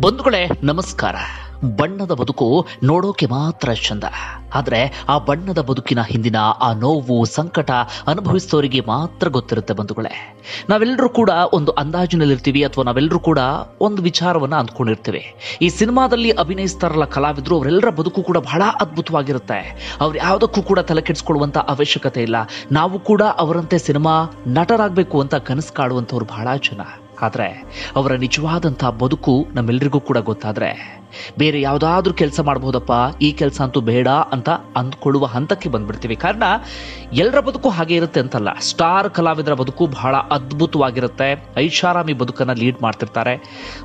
ಬಂಧುಗಳೇ, ನಮಸ್ಕಾರ. ಬಣ್ಣದ ಬದುಕು ನೋಡೋಕೆ ಮಾತ್ರ ಚಂದ. ಆದ್ರೆ ಆ ಬಣ್ಣದ ಬದುಕಿನ ಹಿಂದಿನ ಆ ನೋವು, ಸಂಕಟ ಅನುಭವಿಸಿದವರಿಗೆ ಮಾತ್ರ ಗೊತ್ತಿರುತ್ತೆ ಬಂಧುಗಳೇ. ನಾವೆಲ್ಲರೂ ಕೂಡ ಒಂದು ಅಂದಾಜಿನಲ್ಲಿರ್ತೀವಿ ಅಥವಾ ನಾವೆಲ್ಲರೂ ಕೂಡ ಒಂದು ವಿಚಾರವನ್ನ ಅಂದ್ಕೊಂಡಿರ್ತೀವಿ. ಈ ಸಿನಿಮಾದಲ್ಲಿ ಅಭಿನಯಿಸ್ತಾರಲ್ಲ ಕಲಾವಿದರು, ಅವರೆಲ್ಲರ ಬದುಕು ಕೂಡ ಬಹಳ ಅದ್ಭುತವಾಗಿರುತ್ತೆ. ಅವ್ರು ಯಾವುದಕ್ಕೂ ಕೂಡ ತಲೆ ಕೆಡಿಸ್ಕೊಳ್ಳುವಂತ ಅವಶ್ಯಕತೆ ಇಲ್ಲ. ನಾವು ಕೂಡ ಅವರಂತೆ ಸಿನಿಮಾ ನಟರಾಗಬೇಕು ಅಂತ ಕನಸು ಕಾಡುವಂಥವ್ರು ಬಹಳ ಜನ. ಆದ್ರೆ ಅವರ ನಿಜವಾದಂಥ ಬದುಕು ನಮ್ಮೆಲ್ಲರಿಗೂ ಕೂಡ ಗೊತ್ತಾದ್ರೆ ಬೇರೆ ಯಾವುದಾದ್ರೂ ಕೆಲಸ ಮಾಡಬಹುದಪ್ಪ, ಈ ಕೆಲಸ ಅಂತೂ ಬೇಡ ಅಂತ ಅಂದ್ಕೊಳ್ಳುವ ಹಂತಕ್ಕೆ ಬಂದ್ಬಿಡ್ತೀವಿ. ಕಾರಣ, ಎಲ್ಲರ ಬದುಕು ಹಾಗೆ ಇರುತ್ತೆ ಅಂತಲ್ಲ. ಸ್ಟಾರ್ ಕಲಾವಿದರ ಬದುಕು ಬಹಳ ಅದ್ಭುತವಾಗಿರುತ್ತೆ. ಐಷಾರಾಮಿ ಬದುಕನ್ನ ಲೀಡ್ ಮಾಡ್ತಿರ್ತಾರೆ.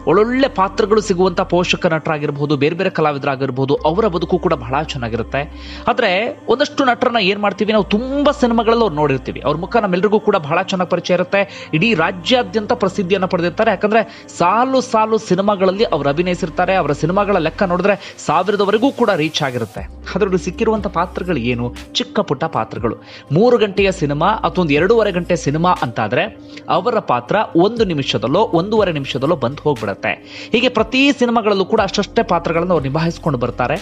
ಒಳ್ಳೊಳ್ಳೆ ಪಾತ್ರಗಳು ಸಿಗುವಂತ ಪೋಷಕ ನಟರಾಗಿರ್ಬೋದು, ಬೇರೆ ಬೇರೆ ಕಲಾವಿದರಾಗಿರ್ಬೋದು, ಅವರ ಬದುಕು ಕೂಡ ಬಹಳ ಚೆನ್ನಾಗಿರುತ್ತೆ. ಆದರೆ, ಒಂದಷ್ಟು ನಟರನ್ನ ಏನ್ ಮಾಡ್ತೀವಿ, ನಾವು ತುಂಬಾ ಸಿನಿಮಾಗಳಲ್ಲಿ ಅವ್ರು ನೋಡಿರ್ತೀವಿ. ಅವ್ರ ಮುಖ ನಮ್ಮೆಲ್ಲರಿಗೂ ಕೂಡ ಬಹಳ ಚೆನ್ನಾಗಿ ಪರಿಚಯ ಇರುತ್ತೆ. ಇಡೀ ರಾಜ್ಯಾದ್ಯಂತ ಪ್ರಸಿದ್ಧಿಯನ್ನ ಪಡೆದಿರ್ತಾರೆ. ಯಾಕಂದ್ರೆ ಸಾಲು ಸಾಲು ಸಿನಿಮಾಗಳಲ್ಲಿ ಅವರು ಅಭಿನಯಿಸಿರ್ತಾರೆ, ಅವರ ಸಿನಿಮಾಗಳ ಲೆಕ್ಕ ನೋಡಿದ್ರೆ ಸಾವಿರದವರೆಗೂ ಕೂಡ ರೀಚ್ ಆಗಿರುತ್ತೆ. ಅದರಲ್ಲಿ ಸಿಕ್ಕಿರುವಂಥ ಪಾತ್ರಗಳು ಏನು? ಚಿಕ್ಕ ಪುಟ್ಟ ಪಾತ್ರಗಳು. ಮೂರು ಗಂಟೆಯ ಸಿನಿಮಾ ಅಥವಾ ಒಂದು ಎರಡೂವರೆ ಗಂಟೆ ಸಿನಿಮಾ ಅಂತಾದರೆ ಅವರ ಪಾತ್ರ ಒಂದು ನಿಮಿಷದಲ್ಲೋ, ಒಂದೂವರೆ ನಿಮಿಷದಲ್ಲೋ ಬಂದು ಹೋಗ್ಬಿಡುತ್ತೆ. ಹೀಗೆ ಪ್ರತಿ ಸಿನಿಮಾಗಳಲ್ಲೂ ಕೂಡ ಅಷ್ಟಷ್ಟೇ ಪಾತ್ರಗಳನ್ನು ಅವ್ರು ನಿಭಾಯಿಸ್ಕೊಂಡು ಬರ್ತಾರೆ.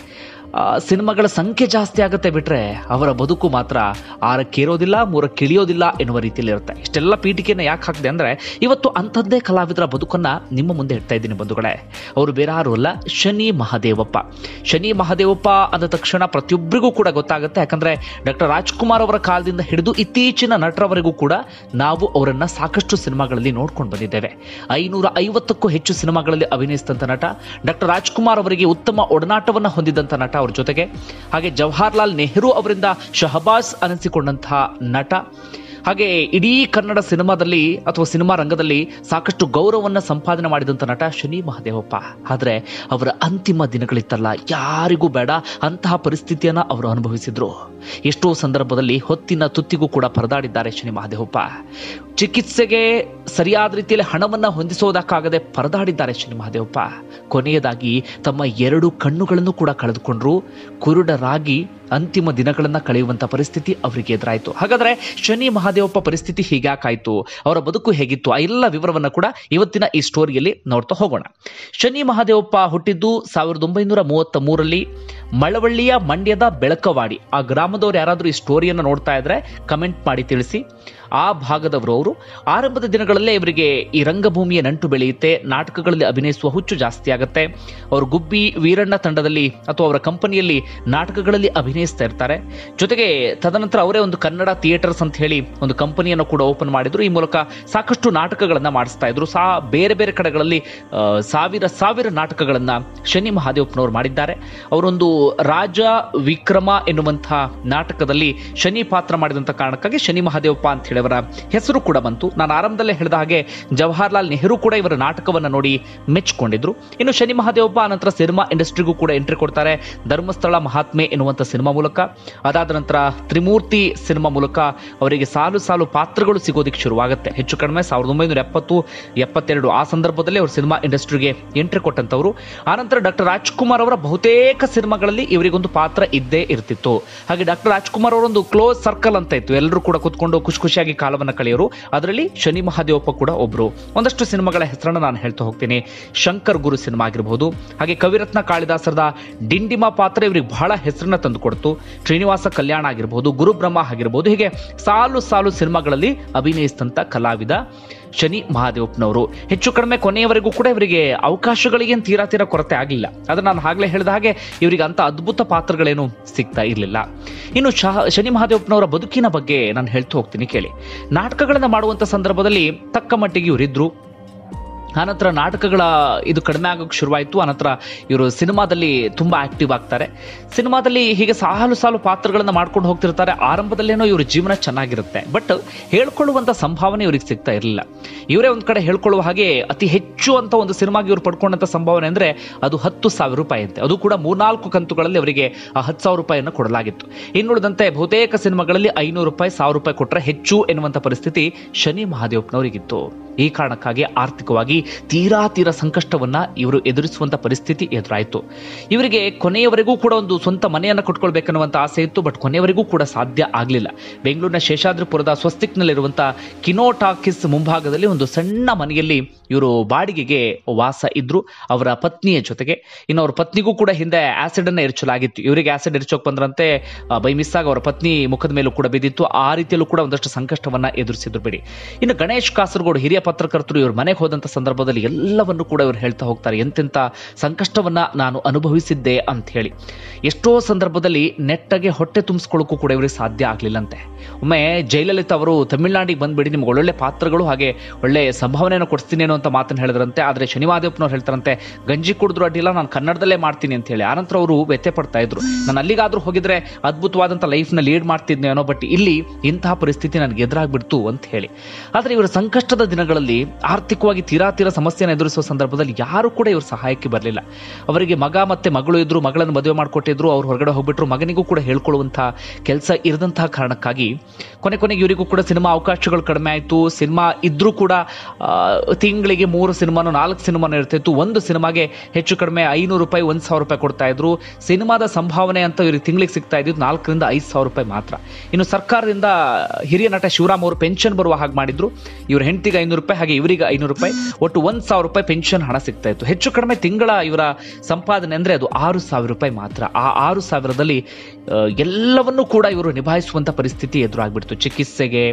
ಸಿನಿಮಾಗಳ ಸಂಖ್ಯೆ ಜಾಸ್ತಿ ಆಗುತ್ತೆ ಬಿಟ್ರೆ ಅವರ ಬದುಕು ಮಾತ್ರ ಆರಕ್ಕೆ ಇರೋದಿಲ್ಲ ಮೂರಕ್ಕೆ ಇಳಿಯೋದಿಲ್ಲ ಎನ್ನುವ ರೀತಿಯಲ್ಲಿ ಇರುತ್ತೆ ಇಷ್ಟೆಲ್ಲ ಪೀಠಿಕೆಯನ್ನು ಯಾಕೆ ಹಾಕಿದೆ ಅಂದ್ರೆ ಇವತ್ತು ಅಂಥದ್ದೇ ಕಲಾವಿದರ ಬದುಕನ್ನ ನಿಮ್ಮ ಮುಂದೆ ಇಡ್ತಾ ಇದ್ದೀನಿ ಬಂಧುಗಳೇ. ಅವರು ಬೇರೆ ಅಲ್ಲ, ಶನಿ ಮಹಾದೇವಪ್ಪ. ಶನಿ ಮಹಾದೇವಪ್ಪ ಅಂದ ತಕ್ಷಣ ಪ್ರತಿಯೊಬ್ಬರಿಗೂ ಕೂಡ ಗೊತ್ತಾಗುತ್ತೆ. ಯಾಕಂದ್ರೆ ಡಾಕ್ಟರ್ ರಾಜ್ಕುಮಾರ್ ಅವರ ಕಾಲದಿಂದ ಹಿಡಿದು ಇತ್ತೀಚಿನ ನಟರವರೆಗೂ ಕೂಡ ನಾವು ಅವರನ್ನು ಸಾಕಷ್ಟು ಸಿನಿಮಾಗಳಲ್ಲಿ ನೋಡ್ಕೊಂಡು ಬಂದಿದ್ದೇವೆ. ಐನೂರ ಐವತ್ತಕ್ಕೂ ಹೆಚ್ಚು ಸಿನಿಮಾಗಳಲ್ಲಿ ಅಭಿನಯಿಸಿದಂಥ ನಟ ಡಾಕ್ಟರ್ ರಾಜ್ಕುಮಾರ್ ಅವರಿಗೆ ಉತ್ತಮ ಒಡನಾಟವನ್ನ ಹೊಂದಿದಂಥ ನಟ ಅವ್ರ ಜೊತೆಗೆ. ಹಾಗೆ ಜವಾಹರ್ಲಾಲ್ ನೆಹರು ಅವರಿಂದ ಶಹಬಾಸ್ ಅನಿಸಿಕೊಂಡಂತಹ ನಟ. ಹಾಗೆ ಇಡೀ ಕನ್ನಡ ಸಿನಿಮಾದಲ್ಲಿ ಅಥವಾ ಸಿನಿಮಾ ರಂಗದಲ್ಲಿ ಸಾಕಷ್ಟು ಗೌರವವನ್ನು ಸಂಪಾದನೆ ಮಾಡಿದಂಥ ನಟ ಶನಿ ಮಹಾದೇವಪ್ಪ. ಆದರೆ ಅವರ ಅಂತಿಮ ದಿನಗಳಿತ್ತಲ್ಲ, ಯಾರಿಗೂ ಬೇಡ ಅಂತಹ ಪರಿಸ್ಥಿತಿಯನ್ನ ಅವರು ಅನುಭವಿಸಿದ್ರು. ಎಷ್ಟೋ ಸಂದರ್ಭದಲ್ಲಿ ಹೊತ್ತಿನ ತುತ್ತಿಗೂ ಕೂಡ ಪರದಾಡಿದ್ದಾರೆ ಶನಿ ಮಹಾದೇವಪ್ಪ. ಚಿಕಿತ್ಸೆಗೆ ಸರಿಯಾದ ರೀತಿಯಲ್ಲಿ ಹಣವನ್ನು ಹೊಂದಿಸೋದಕ್ಕಾಗದೆ ಪರದಾಡಿದ್ದಾರೆ ಶ್ರೀ ಮಹಾದೇವಪ್ಪ. ಕೊನೆಯದಾಗಿ ತಮ್ಮ ಎರಡು ಕಣ್ಣುಗಳನ್ನು ಕೂಡ ಕಳೆದುಕೊಂಡ್ರು. ಕುರುಡರಾಗಿ ಅಂತಿಮ ದಿನಗಳನ್ನು ಕಳೆಯುವಂಥ ಪರಿಸ್ಥಿತಿ ಅವರಿಗೆ ಎದುರಾಯಿತು. ಹಾಗಾದರೆ ಶನಿ ಮಹಾದೇವಪ್ಪ ಪರಿಸ್ಥಿತಿ ಹೀಗ್ಯಾಕಾಯಿತು ಅವರ ಬದುಕು ಹೇಗಿತ್ತು? ಆ ಎಲ್ಲ ವಿವರವನ್ನು ಕೂಡ ಇವತ್ತಿನ ಈ ಸ್ಟೋರಿಯಲ್ಲಿ ನೋಡ್ತಾ ಹೋಗೋಣ. ಶನಿ ಮಹಾದೇವಪ್ಪ ಹುಟ್ಟಿದ್ದು ಸಾವಿರದ ಒಂಬೈನೂರ ಮೂವತ್ತ ಮೂರರಲ್ಲಿ ಮಳವಳ್ಳಿಯ ಮಂಡ್ಯದ ಬೆಳಕವಾಡಿ. ಆ ಗ್ರಾಮದವರು ಯಾರಾದರೂ ಈ ಸ್ಟೋರಿಯನ್ನು ನೋಡ್ತಾ ಇದ್ರೆ ಕಮೆಂಟ್ ಮಾಡಿ ತಿಳಿಸಿ. ಆ ಭಾಗದವರು ಅವರು ಆರಂಭದ ದಿನಗಳಲ್ಲೇ ಇವರಿಗೆ ಈ ರಂಗಭೂಮಿಯ ನಂಟು ಬೆಳೆಯುತ್ತೆ, ನಾಟಕಗಳಲ್ಲಿ ಅಭಿನಯಿಸುವ ಹುಚ್ಚು ಜಾಸ್ತಿ ಆಗುತ್ತೆ. ಅವರು ಗುಬ್ಬಿ, ವೀರಣ್ಣ ತಂಡದಲ್ಲಿ ಅಥವಾ ಅವರ ಕಂಪನಿಯಲ್ಲಿ ನಾಟಕಗಳಲ್ಲಿ ಅಭಿನಯಿಸ್ತಾ ಇರ್ತಾರೆ. ಜೊತೆಗೆ ತದನಂತರ ಅವರೇ ಒಂದು ಕನ್ನಡ ಥಿಯೇಟರ್ಸ್ ಅಂತ ಹೇಳಿ ಒಂದು ಕಂಪನಿಯನ್ನು ಕೂಡ ಓಪನ್ ಮಾಡಿದ್ರು. ಈ ಮೂಲಕ ಸಾಕಷ್ಟು ನಾಟಕಗಳನ್ನು ಮಾಡಿಸ್ತಾ ಇದ್ರು. ಸಾ, ಬೇರೆ ಬೇರೆ ಕಡೆಗಳಲ್ಲಿ ಸಾವಿರ ಸಾವಿರ ನಾಟಕಗಳನ್ನು ಶನಿ ಮಹಾದೇವಪ್ಪನವರು ಮಾಡಿದ್ದಾರೆ. ಅವರೊಂದು ರಾಜ ವಿಕ್ರಮ ಎನ್ನುವಂತಹ ನಾಟಕದಲ್ಲಿ ಶನಿ ಪಾತ್ರ ಮಾಡಿದಂತ ಕಾರಣಕ್ಕಾಗಿ ಶನಿ ಮಹಾದೇವಪ್ಪ ಅಂತ ಹೇಳಿ ಅವರ ಹೆಸರು ಕೂಡ ಬಂತು. ನಾನು ಆರಂಭದಲ್ಲೇ ಹೇಳಿದ ಹಾಗೆ ಜವಾಹರ್ಲಾಲ್ ನೆಹರು ಕೂಡ ಇವರ ನಾಟಕವನ್ನ ನೋಡಿ ಮೆಚ್ಚಿಕೊಂಡಿದ್ರು. ಇನ್ನು ಶನಿ ಮಹಾದೇವಪ್ಪ ಆನಂತರ ಸಿನಿಮಾ ಇಂಡಸ್ಟ್ರಿಗೂ ಕೂಡ ಎಂಟ್ರಿ ಕೊಡ್ತಾರೆ. ಧರ್ಮಸ್ಥಳ ಮಹಾತ್ಮೆ ಎನ್ನುವಂಥ ಸಿನಿಮಾ ಮೂಲಕ. ಅದಾದ ನಂತರ ತ್ರಿಮೂರ್ತಿ ಸಿನಿಮಾ ಮೂಲಕ ಅವರಿಗೆ ಸಾಲು ಸಾಲು ಪಾತ್ರಗಳು ಸಿಗೋದಿಕ್ಕೆ ಶುರುವಾಗುತ್ತೆ. ಹೆಚ್ಚು ಕಡಿಮೆ ಸಾವಿರದ ಒಂಬೈನೂರ ಎಪ್ಪತ್ತು, ಎಪ್ಪತ್ತೆರಡು ಆ ಸಂದರ್ಭದಲ್ಲಿ ಅವರು ಸಿನಿಮಾ ಇಂಡಸ್ಟ್ರಿಗೆ ಎಂಟ್ರಿ ಕೊಟ್ಟಂತವರು. ಆನಂತರ ಡಾಕ್ಟರ್ ರಾಜ್ಕುಮಾರ್ ಅವರ ಬಹುತೇಕ ಸಿನಿಮಾಗಳಲ್ಲಿ ಇವರಿಗೊಂದು ಪಾತ್ರ ಇದ್ದೇ ಇರ್ತಿತ್ತು. ಹಾಗೆ ಡಾಕ್ಟರ್ ರಾಜ್ಕುಮಾರ್ ಅವರೊಂದು ಕ್ಲೋಸ್ ಸರ್ಕಲ್ ಅಂತ ಇತ್ತು. ಎಲ್ಲರೂ ಕೂಡ ಕುತ್ಕೊಂಡು ಖುಷಿ ಖುಷಿಯಾಗಿ ಕಾಲವನ್ನು ಕಳೆಯೋರು. ಅದರಲ್ಲಿ ಶನಿ ಮಹಾದೇವಪ್ಪ ಕೂಡ ಒಬ್ರು. ಒಂದಷ್ಟು ಸಿನಿಮಾಗಳ ಹೆಸರನ್ನು ನಾನು ಹೇಳ್ತಾ ಹೋಗ್ತೀನಿ. ಶಂಕರ್ ಗುರು ಸಿನಿಮಾ ಆಗಿರಬಹುದು ಹಾಗೆ ಕವಿರತ್ನ ಕಾಳಿದಾಸರದ ಡಿಂಡಿಮಾ ಪಾತ್ರ ಇವರಿಗೆ ಬಹಳ ಹೆಸರನ್ನ ತಂದುಕೊಡ್ತು ಶ್ರೀನಿವಾಸ ಕಲ್ಯಾಣ ಆಗಿರಬಹುದು ಗುರುಬ್ರಹ್ಮ ಆಗಿರಬಹುದು ಹೀಗೆ ಸಾಲು ಸಾಲು ಸಿನಿಮಾಗಳಲ್ಲಿ ಅಭಿನಯಿಸಿದಂತ ಕಲಾವಿದ. ಶನಿ ಮಹಾದೇವಪ್ಪನವರು. ಹೆಚ್ಚು ಕಡಿಮೆ ಕೊನೆಯವರೆಗೂ ಕೂಡ ಇವರಿಗೆ ಅವಕಾಶಗಳಿಗೆ ತೀರಾ ತೀರಾ ಕೊರತೆ ಆಗಲಿಲ್ಲ ಅದನ್ನ ನಾನು ಆಗ್ಲೇ ಹೇಳಿದ ಹಾಗೆ ಇವರಿಗೆ ಅಂತ ಅದ್ಭುತ ಪಾತ್ರಗಳೇನು ಸಿಗ್ತಾ ಇರಲಿಲ್ಲ. ಇನ್ನು ಶನಿ ಮಹಾದೇವಪ್ಪನವರ ಬದುಕಿನ ಬಗ್ಗೆ ನಾನು ಹೇಳ್ತಾ ಹೋಗ್ತೀನಿ ಕೇಳಿ. ನಾಟಕಗಳನ್ನ ಮಾಡುವಂತ ಸಂದರ್ಭದಲ್ಲಿ ತಕ್ಕ ಮಟ್ಟಿಗೆ ಇವರಿದ್ರು. ಆನಂತರ ನಾಟಕಗಳ ಇದು ಕಡಿಮೆ ಆಗೋಕ್ಕೆ ಶುರುವಾಯಿತು. ಆನಂತರ ಇವರು ಸಿನಿಮಾದಲ್ಲಿ ತುಂಬ ಆಕ್ಟಿವ್ ಆಗ್ತಾರೆ. ಸಿನಿಮಾದಲ್ಲಿ ಹೀಗೆ ಸಾಲು ಸಾಲು ಪಾತ್ರಗಳನ್ನು ಮಾಡ್ಕೊಂಡು ಹೋಗ್ತಿರ್ತಾರೆ. ಆರಂಭದಲ್ಲೇನೋ ಇವರ ಜೀವನ ಚೆನ್ನಾಗಿರುತ್ತೆ. ಬಟ್ ಹೇಳ್ಕೊಳ್ಳುವಂಥ ಸಂಭಾವನೆ ಇವ್ರಿಗೆ ಸಿಗ್ತಾ ಇರಲಿಲ್ಲ. ಇವರೇ ಒಂದು ಕಡೆ ಹೇಳ್ಕೊಳ್ಳುವ ಹಾಗೆ ಅತಿ ಹೆಚ್ಚು ಅಂತ ಒಂದು ಸಿನಿಮಾಗೆ ಇವರು ಪಡ್ಕೊಂಡಂತ ಸಂಭಾವನೆ ಅಂದರೆ ಅದು ಹತ್ತು ಸಾವಿರ ರೂಪಾಯಿ ಅಂತೆ ಅದು ಕೂಡ ಮೂರ್ನಾಲ್ಕು ಕಂತುಗಳಲ್ಲಿ ಅವರಿಗೆ ಆ ಹತ್ತು ಸಾವಿರ ರೂಪಾಯಿಯನ್ನು ಕೊಡಲಾಗಿತ್ತು. ಇನ್ನುಳಿದಂತೆ ಬಹುತೇಕ ಸಿನಿಮಾಗಳಲ್ಲಿ ಐನೂರು ರೂಪಾಯಿ, ಸಾವಿರ ರೂಪಾಯಿ ಕೊಟ್ಟರೆ ಹೆಚ್ಚು ಎನ್ನುವಂಥ ಪರಿಸ್ಥಿತಿ ಶನಿ ಮಹಾದೇವಪ್ಪನವರಿಗಿತ್ತು ಈ ಕಾರಣಕ್ಕಾಗಿ ಆರ್ಥಿಕವಾಗಿ ತೀರಾ ತೀರಾ ಸಂಕಷ್ಟವನ್ನ ಇವರು ಎದುರಿಸುವಂತ ಪರಿಸ್ಥಿತಿ ಎದುರಾಯಿತು. ಇವರಿಗೆ ಕೊನೆಯವರೆಗೂ ಕೂಡ ಒಂದು ಸ್ವಂತ ಮನೆಯನ್ನು ಕಟ್ಕೊಳ್ಬೇಕನ್ನುವಂತ ಆಸೆ ಇತ್ತು ಬಟ್ ಕೊನೆಯವರೆಗೂ ಕೂಡ ಸಾಧ್ಯ ಆಗಲಿಲ್ಲ. ಬೆಂಗಳೂರಿನ ಶೇಷಾದ್ರಿಪುರದ ಸ್ವಸ್ತಿಕ್ನಲ್ಲಿರುವಂತ ಕಿನೋ ಟಾಕಿಸ್ ಮುಂಭಾಗದಲ್ಲಿ ಒಂದು ಸಣ್ಣ ಮನೆಯಲ್ಲಿ ಇವರು ಬಾಡಿಗೆಗೆ ವಾಸ ಇದ್ರು, ಅವರ ಪತ್ನಿಯ ಜೊತೆಗೆ. ಇನ್ನು ಅವ್ರ ಪತ್ನಿಗೂ ಕೂಡ ಹಿಂದೆ ಆಸಿಡ್ ಅನ್ನ ಎರಚಲಾಗಿತ್ತು ಇವರಿಗೆ ಆಸಿಡ್ ಎರಚೋಕ್ ಬಂದ್ರಂತೆ ಬೈ ಮಿಸ್ ಆಗಿ ಅವರ ಪತ್ನಿ ಮುಖದ ಮೇಲೂ ಕೂಡ ಬಿದ್ದಿತ್ತು. ಆ ರೀತಿಯಲ್ಲೂ ಕೂಡ ಒಂದಷ್ಟು ಸಂಕಷ್ಟವನ್ನ ಎದುರಿಸಿದ್ರು ಬಿಡಿ. ಇನ್ನು ಗಣೇಶ್ ಕಾಸರಗೋಡು ಹಿರಿಯ ಪತ್ರಕರ್ತರು ಇವರು ಮನೆಗೆ ಹೋದಂತ ಸಂದರ್ಭದಲ್ಲಿ ಎಲ್ಲವನ್ನು ಕೂಡ ಇವರು ಹೇಳ್ತಾ ಹೋಗ್ತಾರೆ. ಎಂತೆಂಥ ಸಂಕಷ್ಟವನ್ನ ನಾನು ಅನುಭವಿಸಿದ್ದೆ ಅಂತ ಹೇಳಿ. ಎಷ್ಟೋ ಸಂದರ್ಭದಲ್ಲಿ ನೆಟ್ಟಗೆ ಹೊಟ್ಟೆ ತುಂಬಿಸ್ಕೊಳ್ಳೋಕ್ಕೂ ಕೂಡ ಇವರಿಗೆ ಸಾಧ್ಯ ಆಗಲಿಲ್ಲಂತೆ. ಒಮ್ಮೆ ಜಯಲಲಿತಾ ಅವರು, ತಮಿಳ್ನಾಡಿಗೆ ಬಂದ್ಬಿಡಿ, ನಿಮ್ಗೆ ಒಳ್ಳೊಳ್ಳೆ ಪಾತ್ರಗಳು ಹಾಗೆ ಒಳ್ಳೆ ಸಂಭಾವನೆಯನ್ನು ಕೊಡ್ತೀನೇನೋ ಅನ್ನೋ ಅಂತ ಮಾತನ್ನು ಹೇಳಿದ್ರಂತೆ. ಆದರೆ ಶನಿವಾದೇವಪ್ಪನವ್ರು ಹೇಳ್ತಾರಂತೆ, ಗಂಜಿ ಕುಡಿದ್ರು ಅಡ್ಡಿಲ್ಲ, ನಾನು ಕನ್ನಡದಲ್ಲೇ ಮಾಡ್ತೀನಿ ಅಂತ ಹೇಳಿ. ಆನಂತರ ಅವರು ವ್ಯಥೆ ಪಡ್ತಾ ಇದ್ರು. ನಾನು ಅಲ್ಲಿಗಾದರೂ ಹೋಗಿದ್ರೆ ಅದ್ಭುತವಾದಂಥ ಲೈಫ್ನ ಲೀಡ್ ಮಾಡ್ತಿದ್ನೇನೋ ಬಟ್ ಇಲ್ಲಿ ಇಂತಹ ಪರಿಸ್ಥಿತಿ ನನಗೆ ಎದುರಾಗ್ಬಿಡ್ತು ಅಂತ ಹೇಳಿ. ಆದರೆ ಇವರ ಸಂಕಷ್ಟದ ದಿನಗಳಲ್ಲಿ ಆರ್ಥಿಕವಾಗಿ ತೀರಾ ತೀರಾ ಸಮಸ್ಯೆನ ಎದುರಿಸುವ ಸಂದರ್ಭದಲ್ಲಿ ಯಾರು ಕೂಡ ಇವ್ರ ಸಹಾಯಕ್ಕೆ ಬರಲಿಲ್ಲ. ಅವರಿಗೆ ಮಗ ಮತ್ತೆ ಮಗಳು ಇದ್ರು, ಮಗಳನ್ನು ಮದುವೆ ಮಾಡಿಕೊಟ್ಟಿದ್ರು, ಅವ್ರು ಹೊರಗಡೆ ಹೋಗ್ಬಿಟ್ರು, ಮಗನಿಗೂ ಕೂಡ ಹೇಳ್ಕೊಳ್ಳುವಂಥ ಕೆಲಸ ಇರದಂತಹ ಕಾರಣಕ್ಕಾಗಿ ಕೊನೆ ಕೊನೆಗೆ ಇವರಿಗೂ ಕೂಡ ಸಿನಿಮಾ ಅವಕಾಶಗಳು ಕಡಿಮೆ ಆಯಿತು. ಸಿನಿಮಾ ಇದ್ರೂ ಕೂಡ ತಿಂಗಳಿಗೆ ಮೂರು ಸಿನಿಮಾನು, ನಾಲ್ಕು ಸಿನಿಮಾನು ಇರ್ತಿತ್ತು. ಒಂದು ಸಿನಿಮಾಗೆ ಹೆಚ್ಚು ಕಡಿಮೆ ಐನೂರು ರೂಪಾಯಿ, ಒಂದು ಸಾವಿರ ರೂಪಾಯಿ ಕೊಡ್ತಾ ಇದ್ರು. ಸಿನಿಮಾದ ಸಂಭಾವನೆ ಅಂತ ಇವ್ರಿಗೆ ತಿಂಗಳಿಗೆ ಸಿಗ್ತಾ ಇದ್ದು ನಾಲ್ಕರಿಂದ ಐದು ಸಾವಿರ ರೂಪಾಯಿ ಮಾತ್ರ. ಇನ್ನು ಸರ್ಕಾರದಿಂದ ಹಿರಿಯ ನಟ ಶಿವರಾಮ್ ಅವರು ಪೆನ್ಷನ್ ಬರುವ ಹಾಗೆ ಮಾಡಿದ್ರು. ಇವ್ರ ಹೆಂಡತಿಗೆ ಐನೂರು ರೂಪಾಯಿ, ಹಾಗೆ ಇವರಿಗೆ ಐನೂರು ರೂಪಾಯಿ. ಒಟ್ಟು ಒಂದು ಸಾವಿರ ರೂಪಾಯಿ ಪೆನ್ಷನ್ ಹಣ ಸಿಗ್ತಾ ಇತ್ತು. ಹೆಚ್ಚು ಕಡಿಮೆ ತಿಂಗಳ ಇವರ ಸಂಪಾದನೆ ಅಂದ್ರೆ ಅದು ಆರು ಸಾವಿರ ರೂಪಾಯಿ ಮಾತ್ರ. ಆ ಆರು ಸಾವಿರದಲ್ಲಿ ಎಲ್ಲವನ್ನೂ ಕೂಡ ಇವರು ನಿಭಾಯಿಸುವಂತ ಪರಿಸ್ಥಿತಿ ಎದುರಾಗ್ಬಿಡ್ತು. ಚಿಕಿತ್ಸೆಗೆ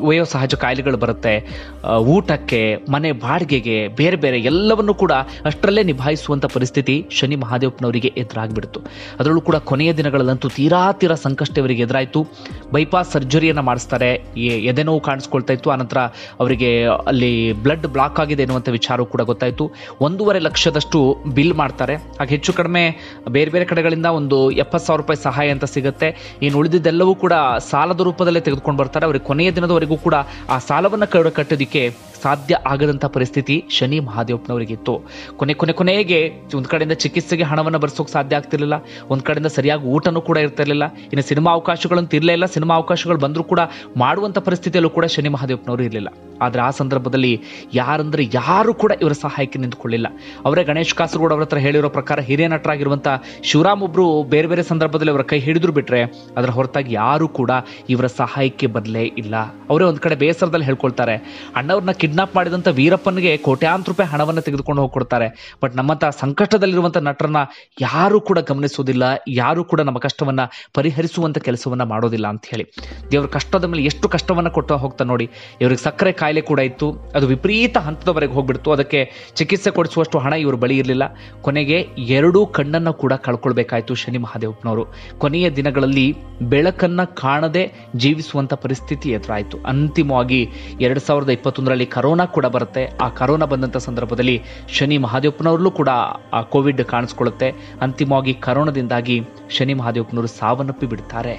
ವಯೋಸಹಜ ಕಾಯಿಲೆಗಳು ಬರುತ್ತೆ. ಊಟಕ್ಕೆ, ಮನೆ ಬಾಡಿಗೆಗೆ, ಬೇರೆ ಬೇರೆ ಎಲ್ಲವನ್ನೂ ಕೂಡ ಅಷ್ಟರಲ್ಲೇ ನಿಭಾಯಿಸುವಂಥ ಪರಿಸ್ಥಿತಿ ಶನಿ ಮಹಾದೇವಪ್ಪನವರಿಗೆ ಎದುರಾಗ್ಬಿಡ್ತು. ಅದರಲ್ಲೂ ಕೂಡ ಕೊನೆಯ ದಿನಗಳಲ್ಲಂತೂ ತೀರಾ ತೀರಾ ಸಂಕಷ್ಟ ಇವರಿಗೆ ಎದುರಾಯಿತು. ಬೈಪಾಸ್ ಸರ್ಜರಿಯನ್ನು ಮಾಡಿಸ್ತಾರೆ. ಎ- ಎದೆ ನೋವು ಕಾಣಿಸ್ಕೊಳ್ತಾ ಇತ್ತು. ಆನಂತರ ಅವರಿಗೆ ಅಲ್ಲಿ ಬ್ಲಡ್ ಬ್ಲಾಕ್ ಆಗಿದೆ ಎನ್ನುವಂಥ ವಿಚಾರವೂ ಕೂಡ ಗೊತ್ತಾಯಿತು. ಒಂದೂವರೆ ಲಕ್ಷದಷ್ಟು ಬಿಲ್ ಮಾಡ್ತಾರೆ. ಹಾಗೆ ಹೆಚ್ಚು ಕಡಿಮೆ ಬೇರೆ ಬೇರೆ ಕಡೆಗಳಿಂದ ಒಂದು ಎಪ್ಪತ್ತು ಸಾವಿರ ರೂಪಾಯಿ ಸಹಾಯ ಅಂತ ಸಿಗುತ್ತೆ. ಇನ್ನು ಉಳಿದಿದ್ದೆಲ್ಲವೂ ಕೂಡ ಸಾಲದ ರೂಪದಲ್ಲೇ ತೆಗೆದುಕೊಂಡು ಬರ್ತಾರೆ. ಅವರಿಗೆ ಕೊನೆಯ ದಿನದವರೆಗೂ ಕೂಡ ಆ ಸಾಲವನ್ನು ಕಟ್ಟೋದಕ್ಕೆ ಸಾಧ್ಯ ಆಗದಂತ ಪರಿಸ್ಥಿತಿ ಶನಿ ಮಹಾದೇವಪ್ಪನವರಿಗಿತ್ತು. ಕೊನೆ ಕೊನೆ ಕೊನೆಗೆ ಒಂದ್ ಕಡೆಯಿಂದ ಚಿಕಿತ್ಸೆಗೆ ಹಣವನ್ನು ಬರ್ಸೋಕೆ ಸಾಧ್ಯ ಆಗ್ತಿರ್ಲಿಲ್ಲ. ಒಂದ್ ಕಡೆಯಿಂದ ಸರಿಯಾಗಿ ಊಟನೂ ಕೂಡ ಇರ್ತಿರ್ಲಿಲ್ಲ. ಇನ್ನು ಸಿನಿಮಾ ಅವಕಾಶಗಳಂತೂ ತಿರ್ಲೇ ಇಲ್ಲ. ಸಿನಿಮಾ ಅವಕಾಶಗಳು ಬಂದರೂ ಕೂಡ ಮಾಡುವಂಥ ಪರಿಸ್ಥಿತಿಯಲ್ಲೂ ಕೂಡ ಶನಿ ಮಹಾದೇವಪ್ಪನವರು ಇರಲಿಲ್ಲ. ಆದರೆ ಆ ಸಂದರ್ಭದಲ್ಲಿ ಯಾರಂದ್ರೆ ಯಾರು ಕೂಡ ಇವರ ಸಹಾಯಕ್ಕೆ ನಿಂತ್ಕೊಳ್ಳಿಲ್ಲ. ಅವರೇ ಗಣೇಶ್ ಕಾಸರಗೋಡ್ ಅವರ ಹತ್ರ ಹೇಳಿರೋ ಪ್ರಕಾರ ಹಿರಿಯ ನಟರಾಗಿರುವಂತ ಶಿವರಾಮ್ ಒಬ್ರು ಬೇರೆ ಬೇರೆ ಸಂದರ್ಭದಲ್ಲಿ ಅವರ ಕೈ ಹಿಡಿದ್ರು ಬಿಟ್ರೆ ಅದರ ಹೊರತಾಗಿ ಯಾರು ಕೂಡ ಇವರ ಸಹಾಯಕ್ಕೆ ಬರಲೇ ಇಲ್ಲ. ಅವರೇ ಒಂದ್ ಕಡೆ ಬೇಸರದಲ್ಲಿ ಹೇಳ್ಕೊಳ್ತಾರೆ. ಅಣ್ಣವ್ರನ್ನ ಕಿಡ್ನಾಪ್ ಮಾಡಿದಂತ ವೀರಪ್ಪನಿಗೆ ಕೋಟ್ಯಾಂತರ ರೂಪಾಯಿ ಹಣವನ್ನು ತೆಗೆದುಕೊಂಡು ಹೋಗ್ಕೊಡ್ತಾರೆ. ಬಟ್ ನಮ್ಮಂತ ಸಂಕಷ್ಟದಲ್ಲಿರುವಂತ ನಟರನ್ನ ಯಾರು ಕೂಡ ಗಮನಿಸೋದಿಲ್ಲ, ಯಾರು ಕೂಡ ನಮ್ಮ ಕಷ್ಟವನ್ನ ಪರಿಹರಿಸುವಂತ ಕೆಲಸವನ್ನ ಮಾಡೋದಿಲ್ಲ ಅಂತ ಹೇಳಿ. ದೇವ್ರ ಕಷ್ಟದ ಮೇಲೆ ಎಷ್ಟು ಕಷ್ಟವನ್ನ ಕೊಟ್ಟು ಹೋಗ್ತಾ ನೋಡಿ. ಇವ್ರಿಗೆ ಸಕ್ಕರೆ ಕಾಯಿಲೆ ಕೂಡ ಇತ್ತು. ಅದು ವಿಪರೀತ ಹಂತದವರೆಗೆ ಹೋಗ್ಬಿಡ್ತು. ಅದಕ್ಕೆ ಚಿಕಿತ್ಸೆ ಕೊಡಿಸುವಷ್ಟು ಹಣ ಇವರು ಬಳಿ ಇರಲಿಲ್ಲ. ಕೊನೆಗೆ ಎರಡೂ ಕಣ್ಣನ್ನ ಕೂಡ ಕಳ್ಕೊಳ್ಬೇಕಾಯ್ತು ಶನಿ ಮಹಾದೇವಪ್ಪನವರು. ಕೊನೆಯ ದಿನಗಳಲ್ಲಿ ಬೆಳಕನ್ನ ಕಾಣದೆ ಜೀವಿಸುವಂತ ಪರಿಸ್ಥಿತಿ ಎದುರಾಯಿತು. ಅಂತಿಮವಾಗಿ ಎರಡ್ ಸಾವಿರದ ಇಪ್ಪತ್ತೊಂದರಲ್ಲಿ ಕರೋನಾ ಕೂಡ ಬರುತ್ತೆ. ಆ ಕರೋನಾ ಬಂದಂತ ಸಂದರ್ಭದಲ್ಲಿ ಶನಿ ಮಹಾದೇವಪ್ಪನವ್ರಲ್ಲೂ ಕೂಡ ಆ ಕೋವಿಡ್ ಕಾಣಿಸ್ಕೊಳ್ಳುತ್ತೆ. ಅಂತಿಮವಾಗಿ ಕರೋನಾದಿಂದಾಗಿ ಶನಿ ಮಹಾದೇವಪ್ಪನವರು ಸಾವನ್ನಪ್ಪಿ ಬಿಡ್ತಾರೆ.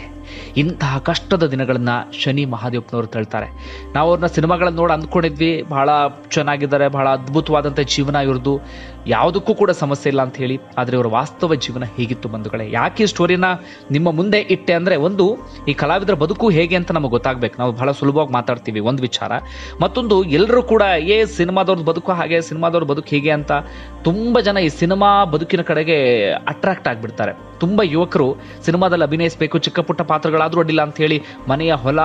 ಇಂತಹ ಕಷ್ಟದ ದಿನಗಳನ್ನ ಶನಿ ಮಹಾದೇವಪ್ಪನವರು ತಳ್ತಾರೆ. ನಾವು ಅವ್ರನ್ನ ಸಿನಿಮಾಗಳನ್ನ ನೋಡಿ ಅಂದ್ಕೊಂಡಿದ್ವಿ. ಬಹಳ ಚೆನ್ನಾಗಿದ್ದಾರೆ, ಬಹಳ ಅದ್ಭುತವಾದಂಥ ಜೀವನ ಇವ್ರದ್ದು ಯಾವುದಕ್ಕೂ ಕೂಡ ಸಮಸ್ಯೆ ಇಲ್ಲ ಅಂತ ಹೇಳಿ, ಆದರೆ ಇವರ ವಾಸ್ತವ ಜೀವನ ಹೇಗಿತ್ತು ಬಂಧುಗಳೇ? ಯಾಕೆ ಈ ಸ್ಟೋರಿನ ನಿಮ್ಮ ಮುಂದೆ ಇಟ್ಟೆ ಅಂದ್ರೆ ಒಂದು, ಈ ಕಲಾವಿದರ ಬದುಕು ಹೇಗೆ ಅಂತ ನಮಗೆ ಗೊತ್ತಾಗಬೇಕು. ನಾವು ಬಹಳ ಸುಲಭವಾಗಿ ಮಾತಾಡ್ತೀವಿ, ಒಂದು ವಿಚಾರ. ಮತ್ತೊಂದು ಎಲ್ಲರೂ ಕೂಡ ಏ ಸಿನಿಮಾದವ್ರದ್ದು ಬದುಕು ಹಾಗೆ, ಸಿನಿಮಾದವ್ರ ಬದುಕು ಹೀಗೆ ಅಂತ ತುಂಬ ಜನ ಈ ಸಿನಿಮಾ ಬದುಕಿನ ಕಡೆಗೆ ಅಟ್ರಾಕ್ಟ್ ಆಗಿಬಿಡ್ತಾರೆ. ತುಂಬ ಯುವಕರು ಸಿನಿಮಾದಲ್ಲಿ ಅಭಿನಯಿಸಬೇಕು, ಚಿಕ್ಕ ಪುಟ್ಟ ಪಾತ್ರಗಳಾದರೂ ಅಡ್ಡಿಲ್ಲ ಅಂತ ಹೇಳಿ ಮನೆಯ ಹೊಲ,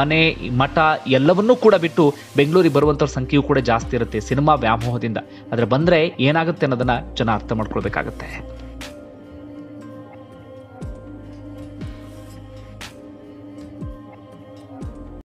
ಮನೆ, ಮಠ ಎಲ್ಲವನ್ನೂ ಕೂಡ ಬಿಟ್ಟು ಬೆಂಗಳೂರಿಗೆ ಬರುವಂಥವ್ರ ಸಂಖ್ಯೆಯೂ ಕೂಡ ಜಾಸ್ತಿ ಇರುತ್ತೆ ಸಿನಿಮಾ ವ್ಯಾಮೋಹದಿಂದ. ಆದರೆ ಬಂದರೆ ಏನಾಗುತ್ತೆ ಅನ್ನೋದನ್ನು ಜನ ಅರ್ಥ ಮಾಡ್ಕೊಳ್ಬೇಕಾಗತ್ತೆ.